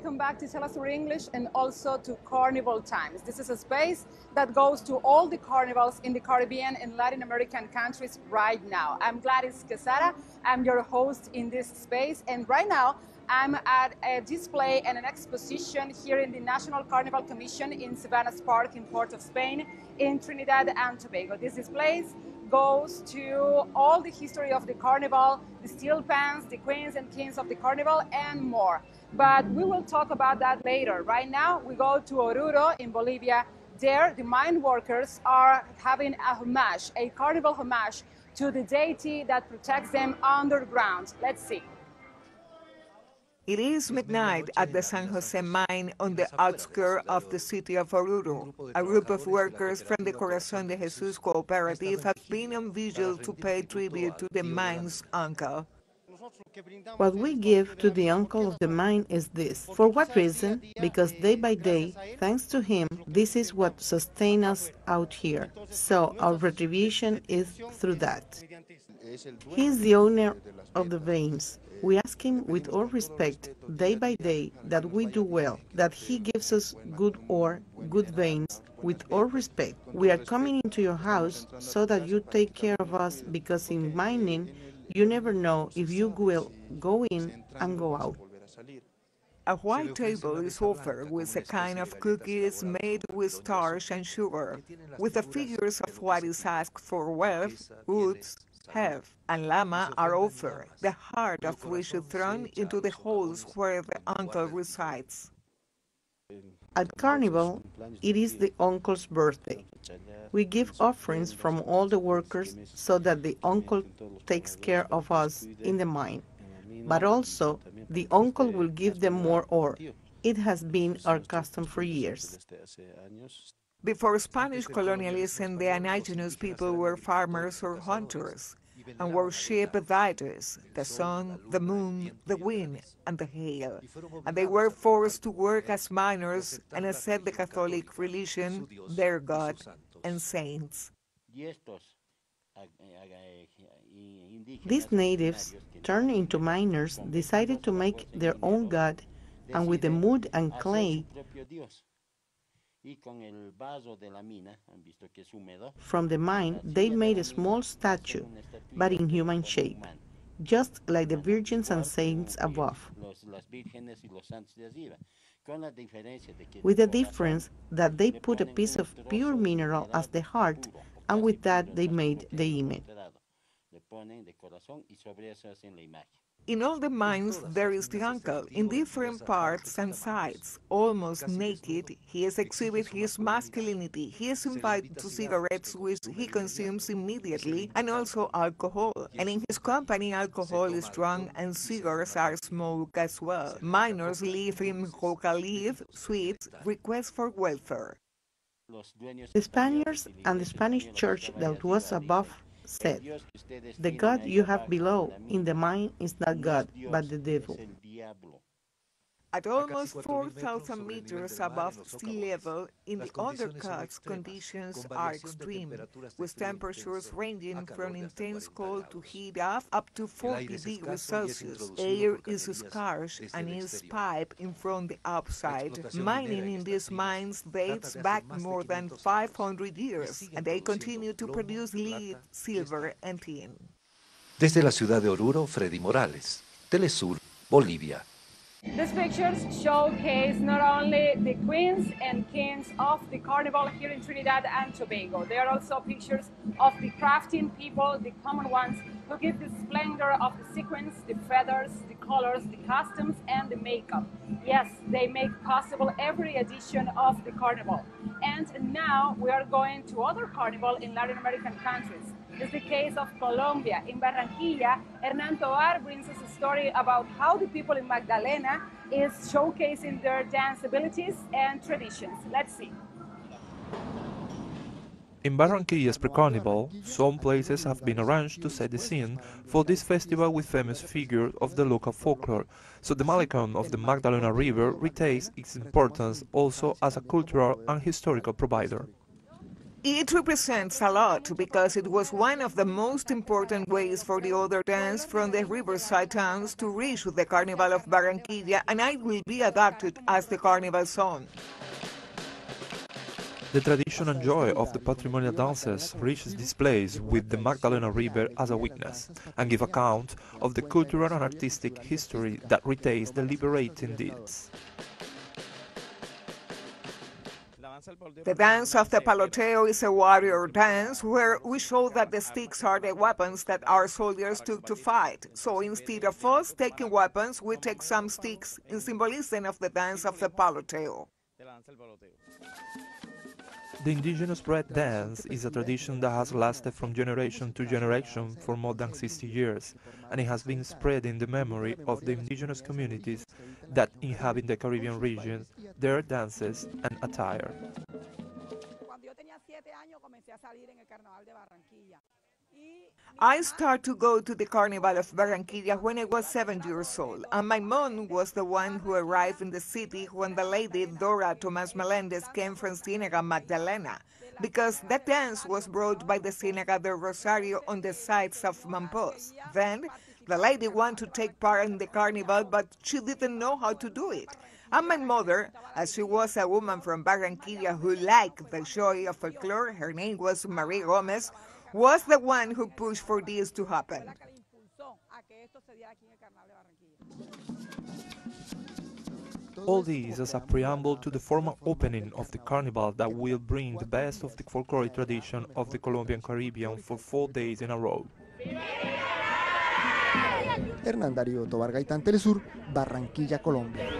welcome back to Telesur English and also to Carnival Times. This is a space that goes to all the carnivals in the Caribbean and Latin American countries right now. I'm Gladys Quesada. I'm your host in this space, and right now I'm at a display and an exposition here in the National Carnival Commission in Savannah's Park in Port of Spain in Trinidad and Tobago. This displays goes to all the history of the carnival, the steel pans, the queens and kings of the carnival, and more. But we will talk about that later. Right now, we go to Oruro in Bolivia. There, the mine workers are having a homage, a carnival homage to the deity that protects them underground. Let's see. It is midnight at the San Jose mine on the outskirts of the city of Oruro. A group of workers from the Corazon de Jesus cooperative have been on vigil to pay tribute to the mine's uncle. What we give to the uncle of the mine is this. For what reason? Because day by day, thanks to him, this is what sustains us out here. So our retribution is through that. He is the owner of the veins. We ask him with all respect, day by day, that we do well, that he gives us good ore, good veins, with all respect. We are coming into your house so that you take care of us because in mining, you never know if you will go in and go out. A white table is offered with a kind of cookies made with starch and sugar, with the figures of what is asked for wealth, goods, health, and llama are offered, the heart of which is thrown into the holes where the uncle resides. At Carnival, it is the uncle's birthday. We give offerings from all the workers so that the uncle takes care of us in the mine. But also, the uncle will give them more ore. It has been our custom for years. Before Spanish colonialism, the indigenous people were farmers or hunters and worshiped deities, the sun, the moon, the wind, and the hail. And they were forced to work as miners and accept the Catholic religion, their God, and saints. These natives, turned into miners, decided to make their own god, and with the mud and clay from the mine, they made a small statue, but in human shape, just like the virgins and saints above. With the difference that they put a piece of pure mineral as the heart, and with that they made the image. In all the mines, there is the uncle, in different parts and sides. Almost naked, he is exhibit his masculinity. He is invited to cigarettes, which he consumes immediately, and also alcohol. And in his company, alcohol is drunk and cigars are smoked as well. Miners live in Jocaliv suites, request for welfare. The Spaniards and the Spanish church that was above said, The God you have below in the mind is not God, but the devil. At almost 4,000 meters above sea level, in the undercuts, conditions are extreme, with temperatures ranging from intense cold to heat up up to 40 degrees Celsius. Air is scarce and is piped in from the outside. Mining in these mines dates back more than 500 years, and they continue to produce lead, silver, and tin. Desde la ciudad de Oruro, Freddy Morales, Telesur, Bolivia. These pictures showcase not only the queens and kings of the carnival here in Trinidad and Tobago. They are also pictures of the crafting people, the common ones, who give the splendor of the sequins, the feathers, the colors, the costumes, and the makeup. Yes, they make possible every edition of the carnival. And now we are going to other carnival in Latin American countries. It's the case of Colombia. In Barranquilla, Hernan Tovar brings us a story about how the people in Magdalena is showcasing their dance abilities and traditions. Let's see. In Barranquilla's pre-carnival, some places have been arranged to set the scene for this festival with famous figures of the local folklore, so the Malecon of the Magdalena River retains its importance also as a cultural and historical provider. It represents a lot because it was one of the most important ways for the other dance from the riverside towns to reach the Carnival of Barranquilla, and it will be adopted as the Carnival song. The tradition and joy of the patrimonial dances reaches this place with the Magdalena River as a witness, and give account of the cultural and artistic history that retains the liberating deeds. The dance of the paloteo is a warrior dance where we show that the sticks are the weapons that our soldiers took to fight. So instead of us taking weapons, we take some sticks in symbolism of the dance of the paloteo. The indigenous bread dance is a tradition that has lasted from generation to generation for more than 60 years, and it has been spread in the memory of the indigenous communities that inhabit the Caribbean region, their dances and attire. I started to go to the Carnival of Barranquilla when I was seven years old, and my mom was the one who arrived in the city when the lady Dora Tomas Melendez came from Ciénaga Magdalena, because that dance was brought by the Cienega de Rosario on the sides of Mompós. Then, the lady wanted to take part in the carnival, but she didn't know how to do it. And my mother, as she was a woman from Barranquilla who liked the joy of folklore, her name was Marie Gomez, was the one who pushed for this to happen. All these as a preamble to the formal opening of the carnival that will bring the best of the folkloric tradition of the Colombian Caribbean for four days in a row. Hernán Darío Tobar Gaitán Telesur, Barranquilla, Colombia.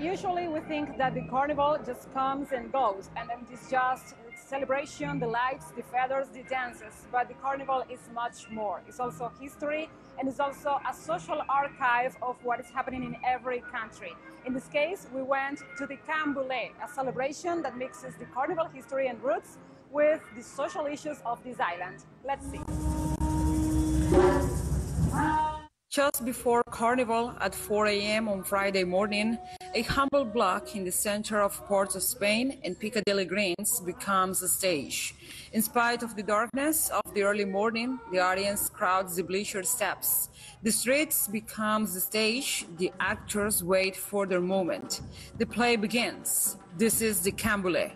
Usually we think that the carnival just comes and goes and then it's just celebration, the lights, the feathers, the dances. But the carnival is much more. It's also history and it's also a social archive of what is happening in every country. In this case, we went to the Canboulay, a celebration that mixes the carnival history and roots with the social issues of this island. Let's see. Just before Carnival at 4 a.m. on Friday morning, a humble block in the center of Port of Spain and Piccadilly Greens becomes a stage. In spite of the darkness of the early morning, the audience crowds the bleacher steps. The streets becomes the stage, the actors wait for their moment. The play begins. This is the Canboulay.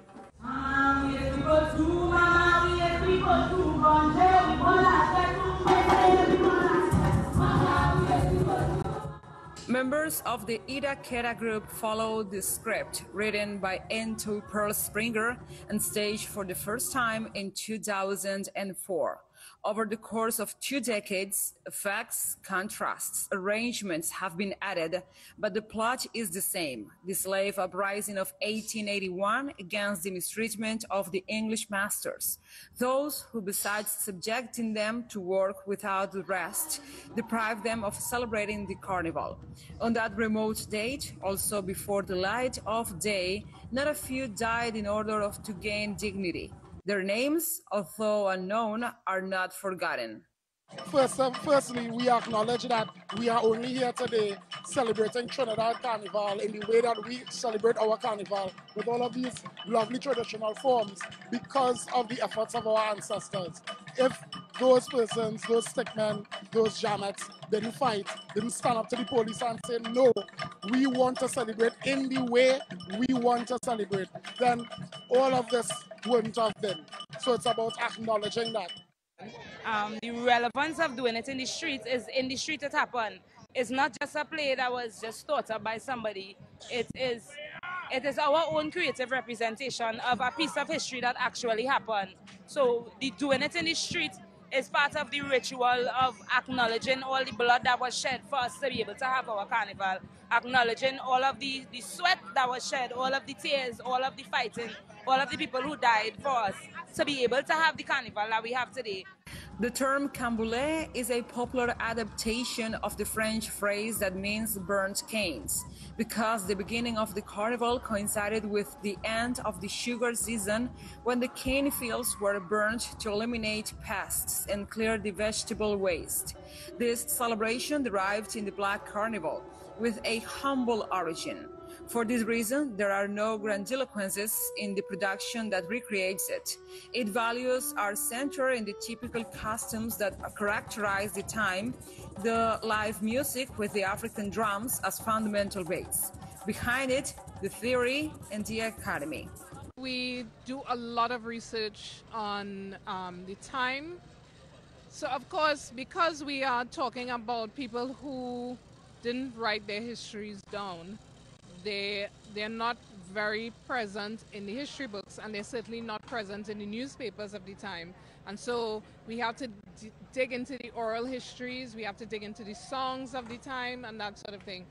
Members of the Idakeda group followed the script written by Eintou Pearl Springer and staged for the first time in 2004. Over the course of two decades, effects, contrasts, arrangements have been added, but the plot is the same. The slave uprising of 1881 against the mistreatment of the English masters. Those who, besides subjecting them to work without rest, deprived them of celebrating the carnival. On that remote date, also before the light of day, not a few died in order of, to gain dignity. Their names, although unknown, are not forgotten. First, uh, firstly, we acknowledge that we are only here today celebrating Trinidad Carnival in the way that we celebrate our carnival with all of these lovely traditional forms because of the efforts of our ancestors. If those persons, those stickmen, those jamettes didn't fight, didn't stand up to the police and say, no, we want to celebrate in the way we want to celebrate, then all of this wouldn't have been. So it's about acknowledging that. Um, the relevance of doing it in the streets is in the street it happened. It's not just a play that was just thought up by somebody. It is it is our own creative representation of a piece of history that actually happened. So the doing it in the street is part of the ritual of acknowledging all the blood that was shed for us to be able to have our carnival, acknowledging all of the, the sweat that was shed, all of the tears, all of the fighting, all of the people who died for us to be able to have the carnival that we have today. The term Canboulay is a popular adaptation of the French phrase that means burnt canes, because the beginning of the carnival coincided with the end of the sugar season when the cane fields were burnt to eliminate pests and clear the vegetable waste. This celebration derived in the Black Carnival with a humble origin. For this reason, there are no grandiloquences in the production that recreates it. Its values are centered in the typical customs that characterize the time, the live music with the African drums as fundamental base. Behind it, the theory and the academy. We do a lot of research on um, the time. So, of course, because we are talking about people who didn't write their histories down, they, they're not very present in the history books and they're certainly not present in the newspapers of the time. And so we have to dig into the oral histories, we have to dig into the songs of the time and that sort of thing.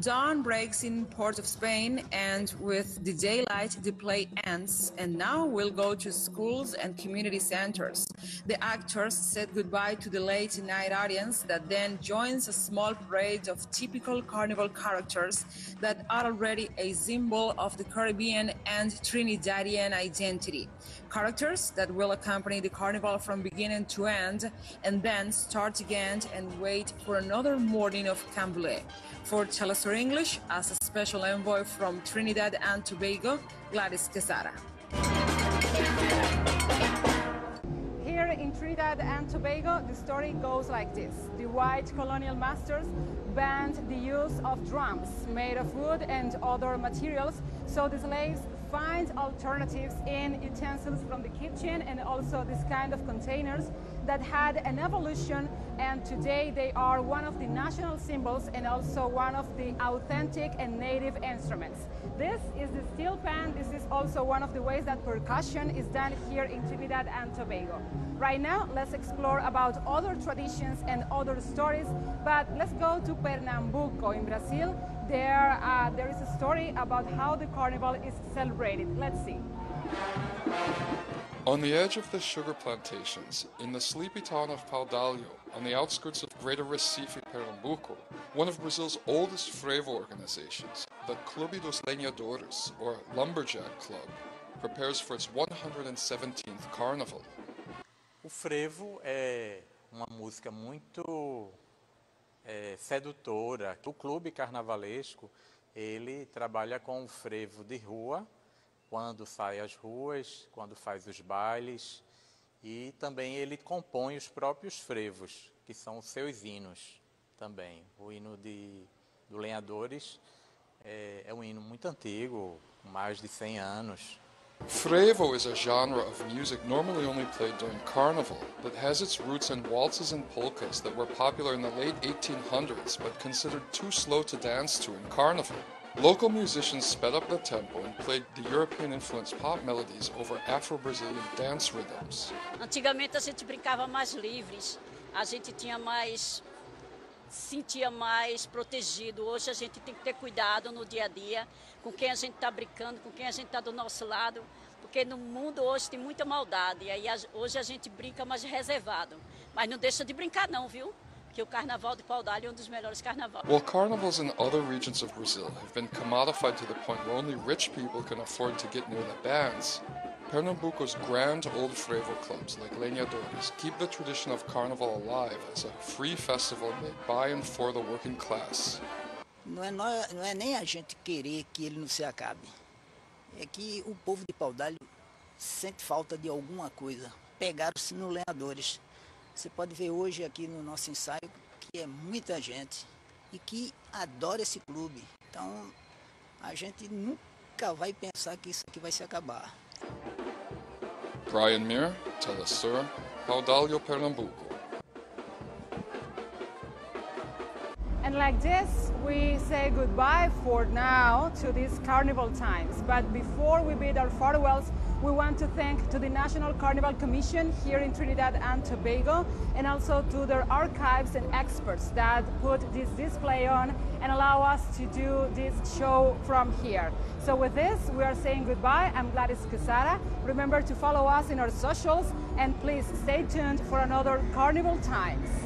Dawn breaks in Port of Spain, and with the daylight, the play ends. And now we'll go to schools and community centers. The actors said goodbye to the late night audience that then joins a small parade of typical carnival characters that are already a symbol of the Caribbean and Trinidadian identity. Characters that will accompany the carnival from beginning to end and then start again and wait for another morning of Canboulay. For Telesur English, as a special envoy from Trinidad and Tobago, Gladys Quesada. Here in Trinidad and Tobago, the story goes like this. The white colonial masters banned the use of drums made of wood and other materials, so the slaves find alternatives in utensils from the kitchen and also this kind of containers that had an evolution and today they are one of the national symbols and also one of the authentic and native instruments. This is the steel pan. This is also one of the ways that percussion is done here in Trinidad and Tobago. Right now, let's explore about other traditions and other stories, but let's go to Pernambuco in Brazil. There, uh, there is a story about how the carnival is celebrated. Let's see. On the edge of the sugar plantations, in the sleepy town of Pau d'Alho, on the outskirts of Greater Recife, Pernambuco, one of Brazil's oldest frevo organizations, the Clube dos Lenhadores, or Lumberjack Club, prepares for its 117th carnival. O frevo é uma música muito é, sedutora. O clube carnavalesco ele trabalha com o frevo de rua quando sai às ruas, quando faz os bailes e também ele compõe os próprios frevos, que são os seus hinos também. O hino de, do Lenhadores é, é um hino muito antigo, mais de 100 anos. Frevo is a genre of music normally only played during carnival, but has its roots in waltzes and polkas that were popular in the late 1800s but considered too slow to dance to in carnival. Local musicians sped up the tempo and played the European influenced pop melodies over Afro Brazilian dance rhythms. Antigamente a gente brincava mais livres, a gente tinha mais sentia mais protegido. Hoje a gente tem que ter cuidado no dia a dia com quem a gente está brincando, com quem a gente está do nosso lado, porque no mundo hoje tem muita maldade. E aí hoje a gente brinca mais reservado. Mas não deixa de brincar não, viu? Que o Carnaval de Pau d'Alho é um dos melhores carnavais. While carnivals in other regions of Brazil have been commodified to the point where only rich people can afford to get near the bands, Pernambuco's grand old frevo clubs like Lenhadores keep the tradition of carnival alive as a free festival made by and for the working class. Não é, nós, não é nem a gente querer que ele não se acabe. É que o povo de Paudalho sente falta de alguma coisa. Pegaram-se no Lenhadores. Você pode ver hoje aqui no nosso ensaio que é muita gente e que adora esse clube. Então a gente nunca vai pensar que isso aqui vai se acabar. Brian Mier, Telesur, Paudalho, Pernambuco. And like this, we say goodbye for now to these carnival times. But before we bid our farewells, we want to thank to the National Carnival Commission here in Trinidad and Tobago and also to their archives and experts that put this display on and allow us to do this show from here. So with this, we are saying goodbye. I'm Gladys Quesada. Remember to follow us in our socials and please stay tuned for another Carnival Times.